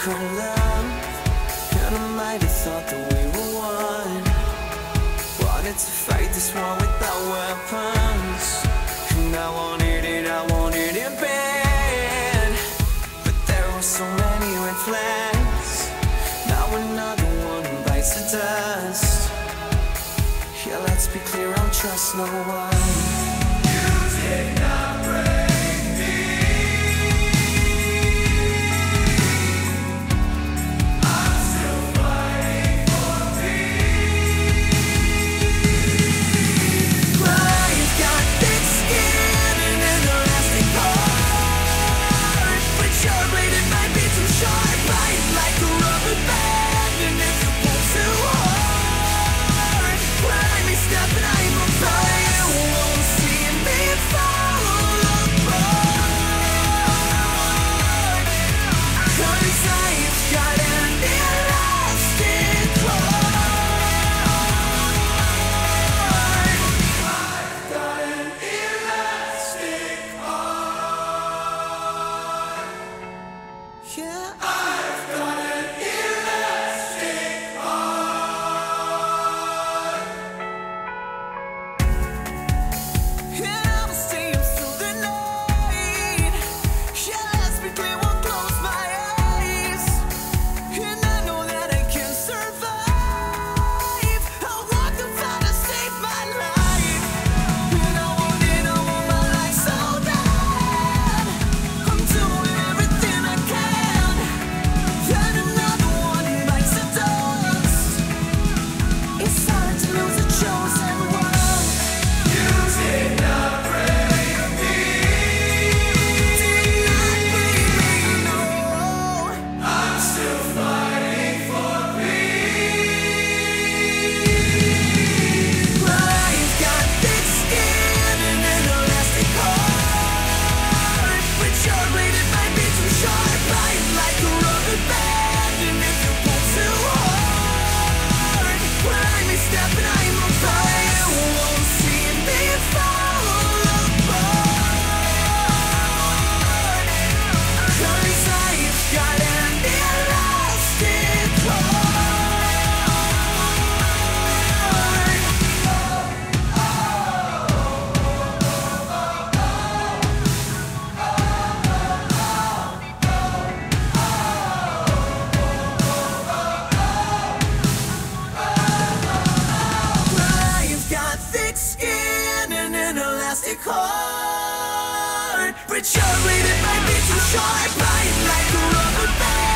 secret love might have thought that we were one. Wanted to fight this war without weapons. And I wanted it, I wanted it bad. But there were so many red flags. Now another one bites the dust. Yeah, let's be clear, I trust no one. plastic heart But your reading might be too short Blind like a rubber band.